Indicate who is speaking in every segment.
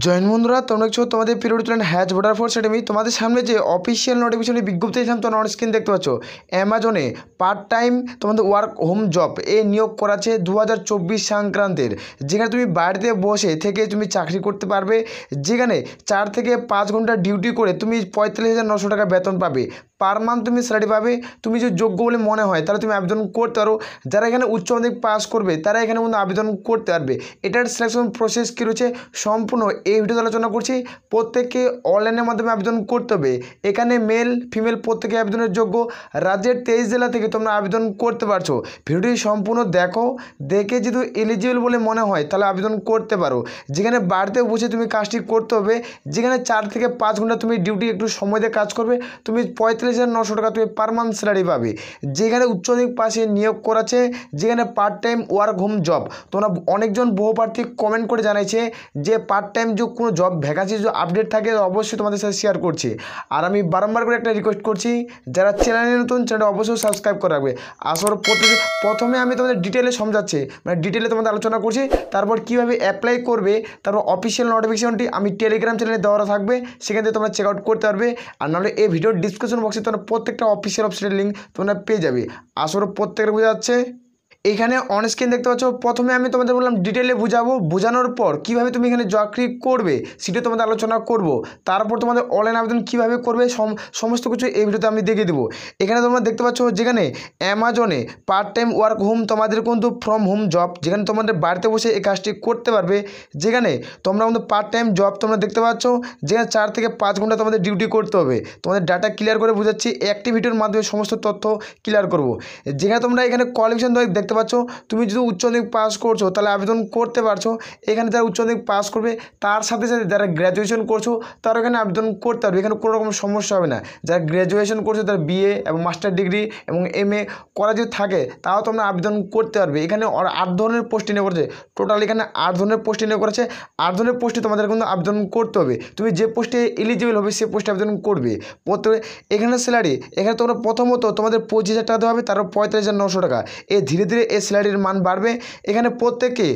Speaker 1: Join বন্ধুরা, তোমরা দেখছ তোমাদের পিরিয়ড চ্যানেল হ্যাচ ভোটার ফোর্স একাডেমি তোমাদের সামনে যে অফিসিয়াল নোটিফিকেশনের বিজ্ঞপ্তি দিয়েছিলাম, তোমরা অন স্ক্রিন দেখতে পাচ্ছ। অ্যামাজনে পার্ট টাইম তোমাদের ওয়ার্ক হোম জব এ নিয়োগ করাছে দু হাজার চব্বিশ সংক্রান্তের। যেখানে তুমি বাড়িতে বসে থেকে তুমি চাকরি করতে পারবে। যেখানে চার থেকে পাঁচ ঘণ্টা ডিউটি করে তুমি পঁয়তাল্লিশ হাজার নশো টাকা বেতন পাবে। পার মান্থ তুমি স্যালারি পাবে। তুমি যদি যোগ্য বলে মনে হয়, তাহলে তুমি আবেদন করতে পারো। যারা এখানে উচ্চ মাধ্যমিক পাস করবে, তারা এখানে কিন্তু আবেদন করতে পারবে। এটার সিলেকশন প্রসেস কী রয়েছে? সম্পূর্ণ এই ভিডিওতে আলোচনা করছি প্রত্যেককে অনলাইনের মাধ্যমে আবেদন করতে হবে। এখানে মেল ফিমেল প্রত্যেকে আবেদনের যোগ্য। রাজ্যের তেইশ জেলা থেকে তোমরা আবেদন করতে পারছ। ভিডিওটি সম্পূর্ণ দেখো। দেখে যদি এলিজিবল বলে মনে হয়, তাহলে আবেদন করতে পারো। যেখানে বাড়িতে বসে তুমি কাজটি করতে হবে, যেখানে চার থেকে পাঁচ ঘণ্টা তুমি ডিউটি একটু সময় দিয়ে কাজ করবে, তুমি পঁয়তাল্লিশ হাজার নশো টাকা তুমি পার মান্থ স্যালারি পাবে। যেখানে উচ্চ মাধ্যমিক পাশে নিয়োগ করাছে যেখানে part time work home job তোমরা অনেকজন বহু প্রার্থী কমেন্ট করে জানাইছে যে পার্ট টাইম যে কোনো জব ভ্যাকান্সি যদি আপডেট থাকে অবশ্যই তোমাদের সাথে শেয়ার করছি। আর আমি বারংবার করে একটা রিকোয়েস্ট করছি, যারা চ্যানেলে নতুন চ্যানেল অবশ্যই সাবস্ক্রাইব করে রাখবে। আসলে প্রতি প্রথমে আমি তোমাদের ডিটেলে সমঝাচ্ছি। মানে ডিটেলে তোমাদের আলোচনা করছি, তারপর কীভাবে অ্যাপ্লাই করবে, তারপর অফিসিয়াল নোটিফিকেশনটি আমি টেলিগ্রাম চ্যানেলে দেওয়া থাকবে, সেখান থেকে তোমরা চেক আউট করতে পারবে। আর নাহলে এই ভিডিওর ডিসক্রিপশন বক্সে তোমরা প্রত্যেকটা অফিসিয়াল ওয়েবসাইটের লিঙ্ক তোমরা পেয়ে যাবে। আসলে প্রত্যেকের বোঝা যাচ্ছে। এখানে অন স্ক্রিন দেখতে পাচ্ছ, প্রথমে আমি তোমাদের বললাম ডিটেলে বুঝাবো, বোঝানোর পর কীভাবে তুমি এখানে চাকরি করবে, সেটা তোমাদের আলোচনা করব, তারপর তোমাদের অনলাইন আবেদন কীভাবে করবে, সম- সমস্ত কিছু এই ভিডিওতে আমি দেখিয়ে দেবো। এখানে তোমরা দেখতে পাচ্ছ যেখানে অ্যামাজনে পার্ট টাইম ওয়ার্ক হোম তোমাদের কিন্তু ফ্রম হোম জব যেখানে তোমাদের বাড়িতে বসে এই কাজটি করতে পারবে, যেখানে তোমরা কিন্তু পার্ট টাইম জব তোমরা দেখতে পাচ্ছ, যেখানে চার থেকে পাঁচ ঘণ্টা তোমাদের ডিউটি করতে হবে। তোমাদের ডাটা ক্লিয়ার করে বুঝাচ্ছি অ্যাক্টিভিটির মাধ্যমে সমস্ত তথ্য ক্লিয়ার করব। যেখানে তোমরা এখানে কোয়ালিফিকেশন দেখতে পাচ্ছ, তুমি যদি উচ্চ মাধ্যমিক পাস করছ, তাহলে আবেদন করতে পারছ। এখানে যারা উচ্চ মাধ্যমিক পাস করবে, তার সাথে সাথে যারা গ্র্যাজুয়েশন করছ তারা এখানে আবেদন করতে পারবে। এখানে কোনো রকম সমস্যা হবে না। যারা গ্র্যাজুয়েশন করছ, তারা বিএ এবং মাস্টার ডিগ্রি এবং এম এ করা যদি থাকে, তাও তোমরা আবেদন করতে পারবে। এখানে আট ধরনের পোস্ট নিয়োগ করেছে। টোটাল এখানে আট ধরনের পোস্ট নিয়োগ করেছে। আট ধরনের পোস্টে তোমাদের কিন্তু আবেদন করতে হবে। তুমি যে পোস্টে এলিজিবল হবে, সে পোস্টে আবেদন করবে। প্রথমে এখানে স্যালারি এখানে তোমরা প্রথমত তোমাদের পঁচিশ হাজার টাকা দেওয়া হবে, তারপর পঁয়তাল্লিশ হাজার নশো টাকা। এ ধীরে ধীরে এই স্যালারির মান বাড়বে। এখানে প্রত্যেকে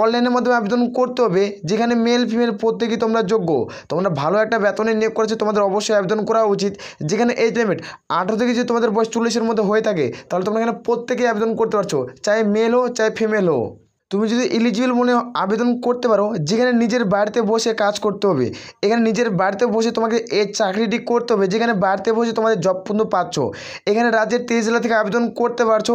Speaker 1: অনলাইনের মাধ্যমে আবেদন করতে হবে, যেখানে মেল ফিমেল প্রত্যেকেই তোমরা যোগ্য। তোমরা ভালো একটা বেতনে নিয়োগ করেছে, তোমাদের অবশ্যই আবেদন করা উচিত। যেখানে এজ লিমিট আঠেরো থেকে যদি তোমাদের বয়স চল্লিশের মধ্যে হয়ে থাকে, তাহলে তোমরা এখানে প্রত্যেকেই আবেদন করতে পারছ, চাই মেল হো চাই ফিমেল হো তুমি যদি এলিজিবল মনে আবেদন করতে পারো, যেখানে নিজের বাড়িতে বসে কাজ করতে হবে, এখানে নিজের বাড়িতে বসে তোমাকে এই চাকরিটি করতে হবে, যেখানে বাড়িতে বসে তোমাদের জব পর্যন্ত পাচ্ছ, এখানে রাজ্যের তেইশ জেলা থেকে আবেদন করতে পারছ,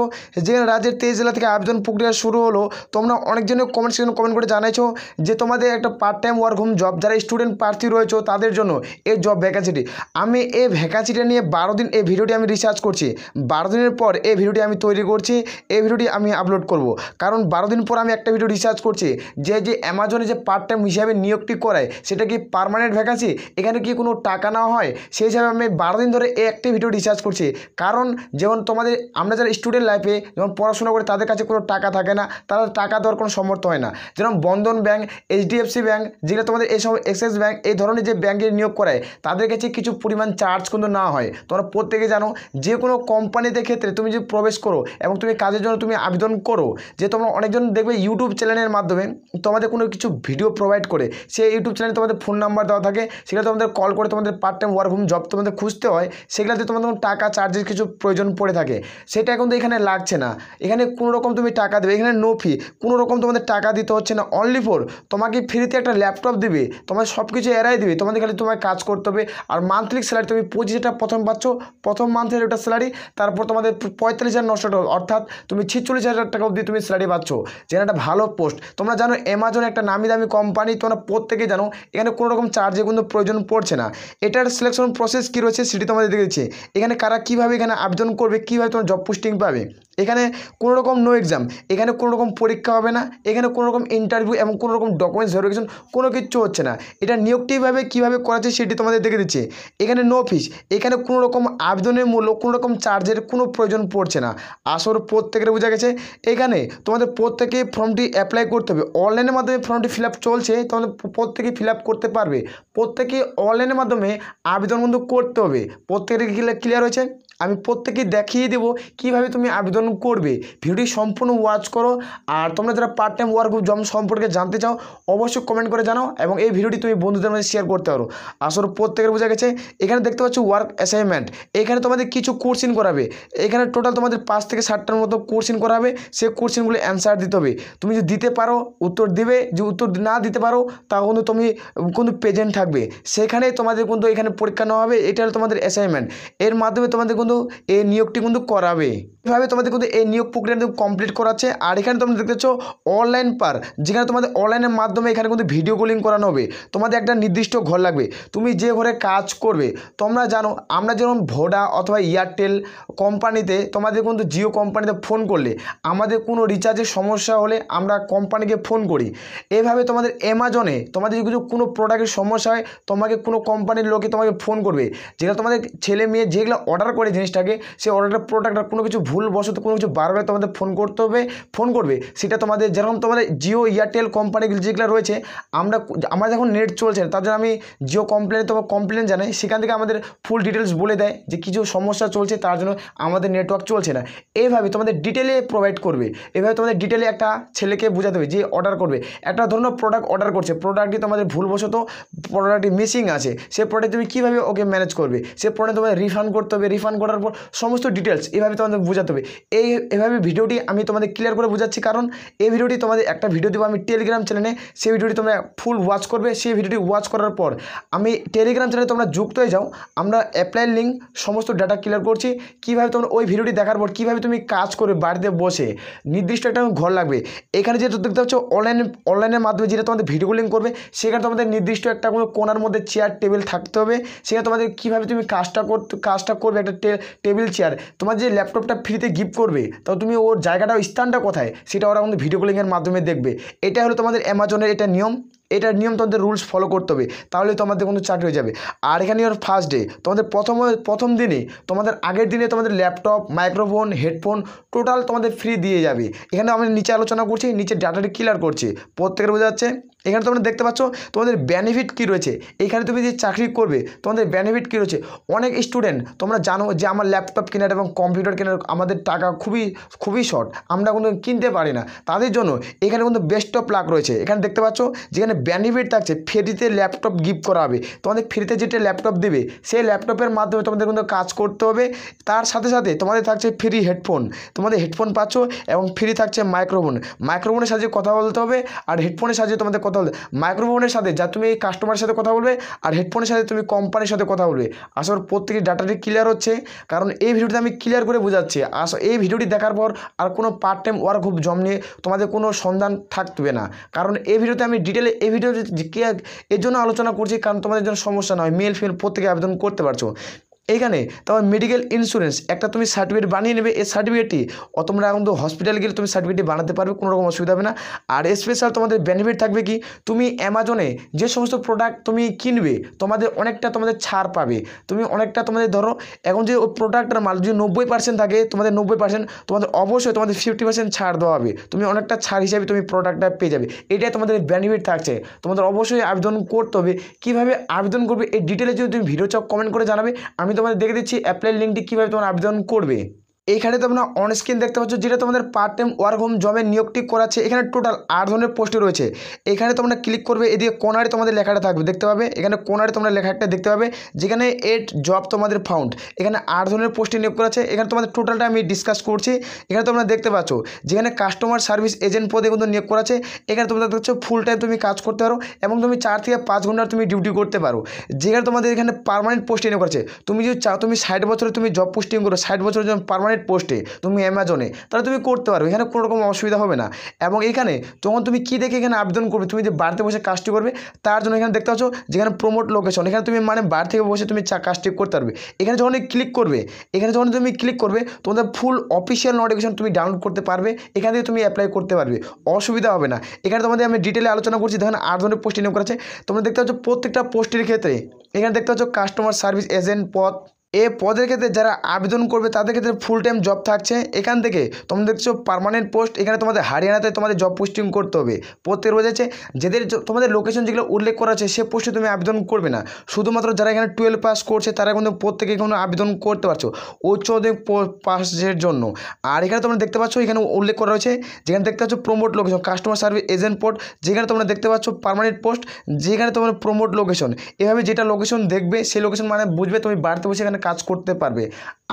Speaker 1: যেখানে রাজ্যের তেইশ জেলা থেকে আবেদন প্রক্রিয়া শুরু হলো, তোমরা অনেকজনের কমেন্ট সেকশনে কমেন্ট করে জানাইছো যে তোমাদের একটা part time work home job যারা স্টুডেন্ট প্রার্থী রয়েছে তাদের জন্য এই জব ভ্যাকান্সিটি আমি এই ভ্যাকান্সিটা নিয়ে বারো দিন এই ভিডিওটি আমি রিসার্চ করছি, বারো দিনের পর এই ভিডিওটি আমি তৈরি করছি, এই ভিডিওটি আমি আপলোড করব। কারণ বারো দিন পর আমি একটা ভিডিও রিসার্চ করছি, যে যে অ্যামাজনে যে পার্ট টাইম হিসাবে নিয়োগটি করায়, সেটা কি পার্মানেন্ট ভ্যাকান্সি এখানে কি কোনো টাকা নেওয়া হয়? সেই হিসাবে আমি বারো দিন ধরে এই একটি ভিডিও রিসার্চ করছি। কারণ, যেমন তোমাদের, আমরা যারা স্টুডেন্ট লাইফে যেমন পড়াশোনা করে, তাদের কাছে কোনো টাকা থাকে না তারা টাকা দেওয়ার কোনো সমর্থ হয় না। যেমন বন্ধন ব্যাংক এইচডিএফসি ব্যাংক যেগুলো তোমাদের এই সব এক্সিস ব্যাংক এই ধরনের যে ব্যাংকে নিয়োগ করায়, তাদের কাছে কিছু পরিমাণ চার্জ কিন্তু না হয়। তোমরা প্রত্যেকে জানো, যে কোনো কোম্পানিতে ক্ষেত্রে তুমি যদি প্রবেশ করো এবং তুমি কাজের জন্য তুমি আবেদন করো, যে তোমরা অনেকজন দেখবে ইউটিউব চ্যানেলের মাধ্যমে। তোমাদের কোনো কিছু ভিডিও প্রোভাইড করে, সেই ইউটিউব চ্যানেলে তোমাদের ফোন নাম্বার দেওয়া থাকে, সেগুলো তোমাদের কল করে তোমাদের part time work home job তোমাদের খুঁজতে হয়, সেগুলোতে তোমাদের টাকা চার্জের কিছু প্রয়োজন পড়ে থাকে। সেটা কিন্তু এখানে লাগছে না। এখানে কোনো রকম তুমি টাকা দেবে, এখানে নো ফি কোনো রকম তোমাদের টাকা দিতে হচ্ছে না অনলি ফোর তোমাকে ফ্রিতে একটা ল্যাপটপ দিবে তোমার সব কিছু এড়াই দিবে, তোমাদের খালি তোমার কাজ করতে হবে, আর মান্থলি স্যালারি তুমি পঁচিশ হাজার প্রথম পাচ্ছ, প্রথম মান্থের ওটা স্যালারি তারপর তোমাদের পঁয়তাল্লিশ হাজার নশো টাকা, অর্থাৎ তুমি ছিচল্লিশ হাজার টাকা অবধি তুমি স্যালারি পাচ্ছ। যেটা একটা ভালো পোস্ট। তোমরা জানো অ্যামাজন একটা নামি দামি কোম্পানি তোমরা প্রত্যেকে জানো, এখানে কোনো রকম চার্জে কিন্তু প্রয়োজন পড়ছে না। এটার সিলেকশন প্রসেস কী রয়েছে সেটি তোমাদের দেখেছে এখানে কারা কীভাবে এখানে আবেদন করবে, কীভাবে তোমার জব পোস্টিং পাবে? এখানে কোনো রকম নো এক্সাম এখানে কোনো রকম পরীক্ষা হবে না, এখানে কোনো রকম ইন্টারভিউ এবং কোনো রকম ডকুমেন্টস ভেরিফিকেশন কোনো কিছু হচ্ছে না। এটা নিয়োগটিভাবে কীভাবে করা যায় সেটি তোমাদের দেখে দিচ্ছে। এখানে নো ফিস এখানে কোনো রকম আবেদনের মূল্য, কোনো রকম চার্জের কোনো প্রয়োজন পড়ছে না। আসল প্রত্যেকের বোঝা গেছে। এখানে তোমাদের প্রত্যেকে ফর্মটি অ্যাপ্লাই করতে হবে। অনলাইনের মাধ্যমে ফর্মটি ফিল চলছে, তোমাদের প্রত্যেকে ফিল করতে পারবে। প্রত্যেকে অনলাইনের মাধ্যমে আবেদন কিন্তু করতে হবে। প্রত্যেকের ক্লিয়ার হয়েছে? আমি প্রত্যেকেই দেখিয়ে দেবো কীভাবে তুমি আবেদন করবে। ভিডিওটি সম্পূর্ণ ওয়াচ করো। আর তোমরা যারা পার্ট টাইম ওয়ার্ক জব সম্পর্কে জানতে চাও, অবশ্যই কমেন্ট করে জানাও এবং এই ভিডিওটি তুমি বন্ধুদের মধ্যে শেয়ার করতে পারো। আসলে প্রত্যেকের বোঝা গেছে, এখানে দেখতে পাচ্ছ ওয়ার্ক অ্যাসাইনমেন্ট এখানে তোমাদের কিছু কোর্সিন করাবে। এখানে টোটাল তোমাদের পাঁচ থেকে ষাটটার মতো কোর্সিন করাবে। সেই কোর্সিনগুলো অ্যান্সার দিতে হবে। তুমি যদি দিতে পারো, উত্তর দিবে। যে উত্তর না দিতে পারো তাও কিন্তু তুমি, কিন্তু প্রেজেন্ট থাকবে। সেখানে তোমাদের কিন্তু এখানে পরীক্ষা নেওয়া হবে। এটা হলো তোমাদের অ্যাসাইনমেন্ট এর মাধ্যমে তোমাদের কিন্তু এই নিয়োগটি কিন্তু করাবে। এভাবে তোমাদের কিন্তু এই নিয়োগ প্রক্রিয়া কিন্তু কমপ্লিট করাচ্ছে, আর এখানে তোমরা দেখতে পাচ্ছ অনলাইন পার, যেখানে তোমাদের অনলাইনের মাধ্যমে এখানে কিন্তু ভিডিও কলিং করানো হবে। তোমাদের একটা নির্দিষ্ট ঘর লাগবে। তুমি যে ঘরে কাজ করবে, তোমরা জানো, আমরা যেমন ভোডা অথবা এয়ারটেল কোম্পানিতে তোমাদের কিন্তু জিও কোম্পানিতে ফোন করলে, আমাদের কোনো রিচার্জের সমস্যা হলে আমরা কোম্পানিকে ফোন করি। এভাবে তোমাদের অ্যামাজনে তোমাদের যদি কোনো প্রোডাক্টের সমস্যা হয়, তোমাকে কোনো কোম্পানির লোকে তোমাকে ফোন করবে। যেটা তোমাদের ছেলে মেয়ে যেগুলো অর্ডার করে জিনিসটাকে সেই অর্ডারটা প্রোডাক্টটা কোনো কিছু ভুলবশত কোনো কিছু বারবার তোমাদের ফোন করতে হবে, ফোন করবে। সেটা তোমাদের যেরকম তোমাদের জিও, এয়ারটেল কোম্পানিগুলো যেগুলো রয়েছে, আমরা আমার যখন নেট চলছে, তার জন্য আমি জিও কমপ্লেনে তোমার কমপ্লেন জানাই, সেখান থেকে আমাদের ফুল ডিটেলস বলে দেয় যে কিছু সমস্যা চলছে, তার জন্য আমাদের নেটওয়ার্ক চলছে না। এইভাবে তোমাদের ডিটেলে প্রোভাইড করবে। এভাবে তোমাদের ডিটেলে একটা ছেলেকে বোঝাতে হবে যে অর্ডার করবে। একটা ধরুন প্রোডাক্ট অর্ডার করছে প্রোডাক্টটি তোমাদের ভুলবশত প্রোডাক্টটি মিসিং আছে সে প্রোডাক্ট তুমি কীভাবে ওকে ম্যানেজ করবে? সে প্রোডাক্ট তোমাদের রিফান্ড করতে হবে রিফান্ড করার পর সমস্ত ডিটেলস এভাবে তোমাদের বোঝাতে হবে। এই, এভাবে ভিডিওটি আমি তোমাদের ক্লিয়ার করে বোঝাচ্ছি কারণ এই ভিডিওটি তোমাদের একটা ভিডিও দেবো আমি টেলিগ্রাম চ্যানেলে সেই ভিডিওটি তোমরা ফুল ওয়াচ করবে। সেই ভিডিওটি ওয়াচ করার পর আমি টেলিগ্রাম চ্যানেলে তোমরা যুক্ত হয়ে যাও। আমরা অ্যাপ্লাই লিঙ্ক সমস্ত ডাটা ক্লিয়ার করছি। কীভাবে তোমরা ওই ভিডিওটি দেখার পর কীভাবে তুমি কাজ করবে বাড়িতে বসে নির্দিষ্ট একটা ঘর লাগবে। এখানে যেহেতু দেখতে পাচ্ছ অনলাইন অনলাইনের মাধ্যমে যেটা তোমাদের ভিডিও লিঙ্ক করবে, সেখানে তোমাদের নির্দিষ্ট একটা কোনো কোনার মধ্যে চেয়ার টেবিল থাকতে হবে। সেখানে তোমাদের কীভাবে তুমি কাজটা করতে, কাজটা করবে একটা টেবিল চেয়ার তোমার যে ল্যাপটপটা ফ্রিতে গিফট করবে, তাও তুমি ওর জায়গাটা স্থানটা কোথায়? সেটা ওরা আমাদের ভিডিও কলিংয়ের মাধ্যমে দেখবে। এটা হলো তোমাদের অ্যামাজনের এটা নিয়ম। এটার নিয়ম তোমাদের রুলস ফলো করতে হবে, তাহলে তোমাদের কিন্তু চাকরি হয়ে যাবে। আর এখানে ওর ফার্স্ট ডে তোমাদের প্রথম প্রথম দিনে, তোমাদের আগের দিনে তোমাদের ল্যাপটপ মাইক্রোফোন হেডফোন টোটাল তোমাদের ফ্রি দিয়ে যাবে। এখানে আমি নিচে আলোচনা করছি, নিচে ডাটাটি ক্লিয়ার করছি, প্রত্যেকের বোঝা যাচ্ছে? এখানে তোমরা দেখতে পাচ্ছ, তোমাদের বেনিফিট কী রয়েছে? এখানে তুমি যে চাকরি করবে, তোমাদের বেনিফিট কী রয়েছে? অনেক স্টুডেন্ট তোমরা জানো যে আমার ল্যাপটপ কেনার এবং কম্পিউটার কেনার আমাদের টাকা খুবই খুবই শর্ট আমরা কিন্তু কিনতে পারি না। তাদের জন্য এখানে কিন্তু বেস্ট অফ লাক রয়েছে। এখানে দেখতে পাচ্ছ, যেখানে বেনিফিট থাকছে, ফ্রিতে ল্যাপটপ গিফট করা হবে। তোমাদের ফ্রিতে যেটা ল্যাপটপ দেবে, সেই ল্যাপটপের মাধ্যমে তোমাদের কিন্তু কাজ করতে হবে। তার সাথে সাথে তোমাদের থাকছে ফ্রি হেডফোন তোমাদের হেডফোন পাচ্ছ এবং ফ্রি থাকছে মাইক্রোফোন মাইক্রোফোনের সাহায্যে কথা বলতে হবে আর হেডফোনের সাহায্যে তোমাদের কথা বলতে মাইক্রোফোনের সাথে যা তুমি কাস্টমারের সাথে কথা বলবে আর হেডফোনের সাথে তুমি কোম্পানির সাথে কথা বলবে। আসলে প্রত্যেকের ডাটাটি ক্লিয়ার হচ্ছে। কারণ এই ভিডিওটি আমি ক্লিয়ার করে বোঝাচ্ছি। আস এই ভিডিওটি দেখার পর আর কোনো পার্ট টাইম ওয়ার্ক খুব জম নিয়ে তোমাদের কোনো সন্ধান থাকবে না। কারণ এই ভিডিওতে আমি ডিটেলে এই ভিডিও এর জন্য আলোচনা করছি কারণ তোমাদের জন্য সমস্যা নয়। মেল ফেল প্রত্যেকে আবেদন করতে পারছ। এইখানে তোমার মেডিকেল ইন্স্যুরেন্স একটা তুমি সার্টিফিকেট বানিয়ে নেবে, এই সার্টিফিকেটটি ও তোমরা এখন তো হসপিটালে গেলে তুমি সার্টিফিকেটটি বানাতে পারবে, কোনো রকম অসুবিধা হবে না। আর স্পেশাল তোমাদের বেনিফিট থাকবে কি? তুমি অ্যামাজনে যে সমস্ত প্রোডাক্ট তুমি কিনবে, তোমাদের অনেকটা তোমাদের ছাড় পাবে। তুমি অনেকটা তোমাদের ধরো, এখন যে ওই প্রোডাক্টের মাল যদি নব্বই পার্সেন্ট থাকে, তোমাদের নব্বই পার্সেন্ট তোমাদের অবশ্যই তোমাদের ফিফটি পার্সেন্ট ছাড় দেওয়া হবে। তুমি অনেকটা ছাড় হিসাবে তুমি প্রোডাক্টটা পেয়ে যাবে। এটাই তোমাদের বেনিফিট থাকছে। তোমাদের অবশ্যই আবেদন করতে হবে। কীভাবে আবেদন করবে, এই ডিটেলে যদি তুমি ভিডিও চক কমেন্ট করে জানাবে, আমি তোমাদের দেখে দিচ্ছি অ্যাপ্লাই লিঙ্কটি কীভাবে তোমার আবেদন করবে। এইখানে তোমরা অন স্ক্রিন দেখতে পাচ্ছ যেটা তোমাদের পার্ট টাইম ওয়ার্ক হোম জবের নিয়োগটি করাচ্ছে। এখানে টোটাল আট ধরনের পোস্টে রয়েছে। এখানে তোমরা ক্লিক করবে, এদিকে কোনারে তোমাদের লেখাটা থাকবে, দেখতে পাবে। এখানে কোনারে তোমরা লেখাটা দেখতে পাবে, যেখানে এট জব তোমাদের ফাউন্ড এখানে আট ধরনের পোস্টে নিয়োগ করাচ্ছে এখানে তোমাদের টোটালটা আমি ডিসকাস করছি। এখানে তোমরা দেখতে পাচ্ছ, যেখানে কাস্টমার সার্ভিস এজেন্ট পদে কিন্তু নিয়োগ করাচ্ছে এখানে তোমরা দেখছ ফুল টাইম তুমি কাজ করতে পারো এবং তুমি চার থেকে পাঁচ ঘণ্টার তুমি ডিউটি করতে পারো। যেখানে তোমাদের এখানে পারমানেন্ট পোস্টে নিয়োগ করাচ্ছে তুমি যদি চাও, তুমি ষাট বছরে তুমি জব পোস্টিং করো। ষাট বছরের জন্য পারমানেন্ট পোস্টে তুমি অ্যামাজনে তাহলে তুমি করতে পারবে, এখানে কোনো রকম অসুবিধা হবে না। এবং এখানে তখন তুমি কী দেখে এখানে আবেদন করবে, তুমি যে বাড়িতে বসে কাজটি করবে, তার জন্য এখানে দেখতে পাচ্ছ যেখানে প্রমোট লোকেশন এখানে তুমি মানে বাড়ি থেকে বসে তুমি কাজটি করতে পারবে। এখানে যখন ক্লিক করবে, এখানে যখন তুমি ক্লিক করবে, তোমাদের ফুল অফিসিয়াল নোটিফিকেশন তুমি ডাউনলোড করতে পারবে, এখান থেকে তুমি অ্যাপ্লাই করতে পারবে। অসুবিধা হবে না। এখানে তোমাদের আমি ডিটেলে আলোচনা করছি, দেখেন আট ধরনের পোস্ট নিয়োগ করেছে তোমরা দেখতে পাচ্ছ প্রত্যেকটা পোস্টের ক্ষেত্রে, এখানে দেখতে পাচ্ছ কাস্টমার সার্ভিস এজেন্ট পদ এ পদের ক্ষেত্রে যারা আবেদন করবে, তাদের ক্ষেত্রে ফুল টাইম জব থাকছে। এখান থেকে তোমরা দেখছ পার্মানেন্ট পোস্ট এখানে তোমাদের হারিয়ানাতে তোমাদের জব পোস্টিং করতে হবে। প্রত্যেক বোঝাচ্ছে যাদের তোমাদের লোকেশন যেগুলো উল্লেখ করা আছে, সে পোস্টে তুমি আবেদন করবে না। শুধুমাত্র যারা এখানে টুয়েলভ পাস করছে, তারা কিন্তু প্রত্যেকে কোনো আবেদন করতে পারছ। উচ্চ পাসের জন্য। আর এখানে তোমরা দেখতে পাচ্ছ, এখানে উল্লেখ করা রয়েছে, যেখানে দেখতে পাচ্ছ promote location customer service agent port যেখানে তোমরা দেখতে পাচ্ছ পার্মানেন্ট পোস্ট যেখানে তোমার প্রমোট লোকেশন এভাবে যেটা লোকেশন দেখবে, সেই লোকেশন মানে বুঝবে, তুমি বাড়িতে বসে এখানে কাজ করতে পারবে।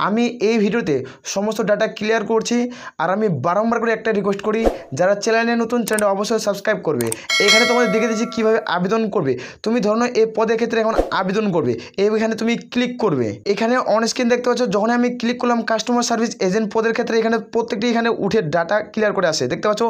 Speaker 1: আমি এই ভিডিওতে সমস্ত ডাটা ক্লিয়ার করছি আর আমি বারংবার করে একটা রিকোয়েস্ট করি, যারা চ্যানেলে নতুন চ্যানেলটা অবশ্যই সাবস্ক্রাইব করবে। এখানে তোমাদের দেখে দিচ্ছি কীভাবে আবেদন করবে। তুমি ধরো এই পদের ক্ষেত্রে এখন আবেদন করবে। এইখানে তুমি ক্লিক করবে। এখানে অন স্ক্রিন দেখতে পাচ্ছ যখন আমি ক্লিক করলাম কাস্টমার সার্ভিস এজেন্ট পদের ক্ষেত্রে, এখানে প্রত্যেকটি এখানে উঠে ডাটা ক্লিয়ার করে আসে। দেখতে পাচ্ছ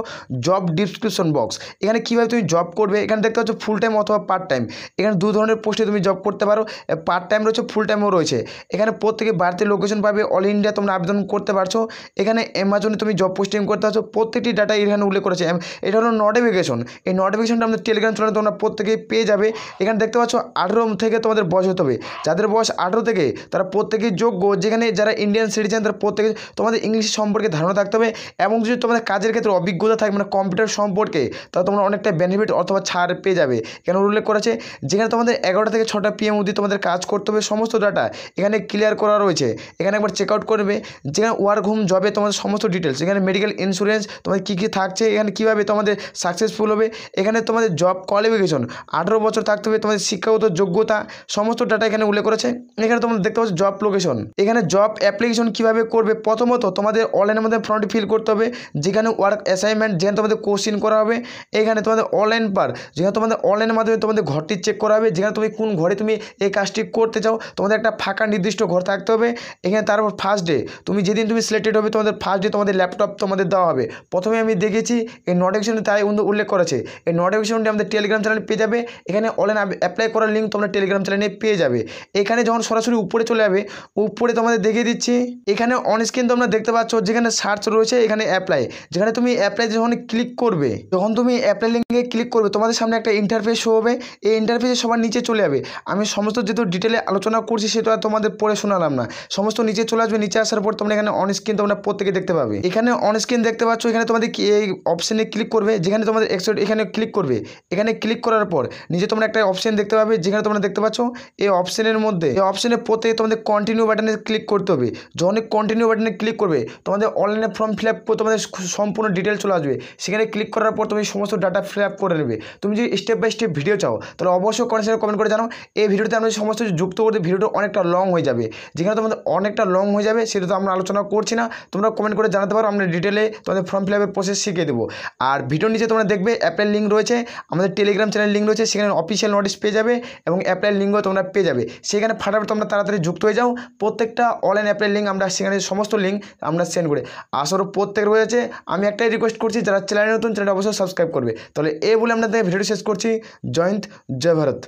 Speaker 1: জব ডিসক্রিপশন বক্স এখানে কীভাবে তুমি জব করবে? এখানে দেখতে পাচ্ছ ফুল টাইম অথবা পার্ট টাইম এখানে দু ধরনের পোস্টে তুমি জব করতে পারো। পার্ট টাইম রয়েছে ফুল টাইমও রয়েছে। এখানে প্রত্যেকে বাড়তি লোকেশন পাবে অল ইন্ডিয়া তোমরা আবেদন করতে পারছ। এখানে অ্যামাজনে তুমি জব পোস্টিং করতে পারছ, প্রত্যেকটি ডাটা এখানে উল্লেখ করেছে। এটা হলো নোটিফিকেশন এই নোটিফিকেশনটা আমাদের টেলিগ্রাম চ্যানেলে তোমরা প্রত্যেকেই পেয়ে যাবে। এখানে দেখতে পাচ্ছ, আঠেরো থেকে তোমাদের বয়স হতে হবে। যাদের বয়স আঠেরো থেকে, তারা প্রত্যেকেই যোগ্য। যেখানে যারা ইন্ডিয়ান সিটিজেন তারা প্রত্যেকে তোমাদের ইংলিশ সম্পর্কে ধারণা থাকতে হবে। এবং যদি তোমাদের কাজের ক্ষেত্রে অভিজ্ঞতা থাকে মানে কম্পিউটার সম্পর্কে, তাহলে তোমরা অনেকটা বেনিফিট অথবা ছাড় পেয়ে যাবে। এখানে উল্লেখ করেছে, যেখানে তোমাদের এগারোটা থেকে ছটা পিএম অবধি তোমাদের কাজ করতে হবে, সমস্ত ডাটা এখানে ক্লিয়ার করা রয়েছে। এখানে একবার চেক আউট করবে। যেখানে ওয়ার্ক হোম জবে তোমাদের সমস্ত ডিটেলস এখানে মেডিকেল ইন্স্যুরেন্স তোমাদের কী কী থাকছে, এখানে কীভাবে তোমাদের সাকসেসফুল হবে, এখানে তোমাদের জব কোয়ালিফিকেশন আঠেরো বছর থাকতে হবে তোমাদের শিক্ষাগত যোগ্যতা, সমস্ত ডাটা এখানে উল্লেখ করেছে। এখানে তোমরা দেখতে পাচ্ছ জব লোকেশন এখানে জব অ্যাপ্লিকেশন কীভাবে করবে, প্রথমত তোমাদের অনলাইনের মধ্যে ফর্মটি ফিল করতে হবে, যেখানে ওয়ার্ক অ্যাসাইনমেন্ট যেখানে তোমাদের কোশ্চিন করা হবে, এখানে তোমাদের অনলাইন পার যেখানে তোমাদের অনলাইনের মাধ্যমে তোমাদের ঘরটি চেক করা হবে, যেখানে তুমি কোন ঘরে তুমি এই কাজটি করতে চাও, তোমাদের একটা ফাঁকা নির্দিষ্ট ঘর থাকতে হবে। এখানে তারপর ফার্স্ট ডে তুমি যেদিন তুমি সিলেক্টেড হবে, তোমাদের ফার্স্ট ডে তোমাদের ল্যাপটপ তোমাদের দেওয়া হবে। প্রথমে আমি দেখেছি, এই নোটিফিকেশনে তাই উল্লে- উল্লেখ করেছে। এই নোটিফিকেশনটি আমাদের টেলিগ্রাম চ্যানেলে পেয়ে যাবে। এখানে অনলাইন অ্যাপ্লাই করার লিঙ্ক তোমরা টেলিগ্রাম চ্যানেলে পেয়ে যাবে। এখানে যখন সরাসরি উপরে চলে যাবে, উপরে তোমাদের দেখিয়ে দিচ্ছি, এখানে অন স্ক্রিন তোমরা দেখতে পাচ্ছ যেখানে সার্চ রয়েছে, এখানে অ্যাপ্লাই যেখানে তুমি অ্যাপ্লাই যখন ক্লিক করবে, যখন তুমি অ্যাপ্লাই লিঙ্কে ক্লিক করবে, তোমাদের সামনে একটা ইন্টারফেস হবে। এই ইন্টারফেসে সবার নিচে চলে যাবে। আমি সমস্ত যেহেতু ডিটেলে আলোচনা করছি সেটা আর তোমাদের পড়ে শোনালাম না। সমস্ত নিচে চলে আসবে, নিচে আসার পর তোমরা এখানে অন স্ক্রিন তোমরা প্রত্যেকে দেখতে পাবে। এখানে অন স্ক্রিন দেখতে পাচ্ছ, এখানে তোমাদের এই অপশনে ক্লিক করবে, যেখানে তোমাদের এক্সট এখানে ক্লিক করবে। এখানে ক্লিক করার পর নিজে তোমরা একটা অপশন দেখতে পাবে, যেখানে তোমরা দেখতে পাচ্ছ, এই অপশনের মধ্যে, এই অপশনে প্রত্যেকে তোমাদের কন্টিনিউ বাটনে ক্লিক করতে হবে। যখন কন্টিনিউ বাটনে ক্লিক করবে, তোমাদের অনলাইনে ফর্ম ফিল আপ তোমাদের সম্পূর্ণ ডিটেল চলে আসবে। সেখানে ক্লিক করার পর তুমি সমস্ত ডাটা ফিল আপ করে নেবে। তুমি যদি স্টেপ বাই স্টেপ ভিডিও চাও, তাহলে অবশ্যই কমেন্ট কমেন্ট করে জানো এই ভিডিওতে আমরা সমস্ত যুক্ত করতে ভিডিওটা অনেকটা লং হয়ে যাবে। যেখানে তোমাদের অনেকটা লং হয়ে যাবে, সেটা তো আমরা আলোচনা করছি না। তোমরা কমেন্ট করে জানাতে পারো, আমরা ডিটেলে তোমাদের ফর্ম ফিল আপের প্রসেস শিখিয়ে দেবো। আর ভিডিওর নিচে তোমরা দেখবে অ্যাপের লিঙ্ক রয়েছে। আমাদের টেলিগ্রাম চ্যানেল লিঙ্ক রয়েছে, সেখানে অফিসিয়াল নোটিস পেয়ে যাবে এবং অ্যাপ্লাই লিঙ্কও তোমরা পেয়ে যাবে। সেখানে ফাটাফাট তোমরা তাড়াতাড়ি যুক্ত হয়ে যাও। প্রত্যেকটা অনলাইন অ্যাপ্লাই লিঙ্ক আমরা সেখানে সমস্ত লিঙ্ক আমরা সেন্ড করে। আসলে প্রত্যেক রয়েছে আমি একটাই রিকোয়েস্ট করছি, যারা চ্যানেল নতুন চ্যানেলটা অবশ্যই সাবস্ক্রাইব করবে। তাহলে এ বলে আপনাদের ভিডিও শেষ করছি। জয়ন্ত জয় ভারত।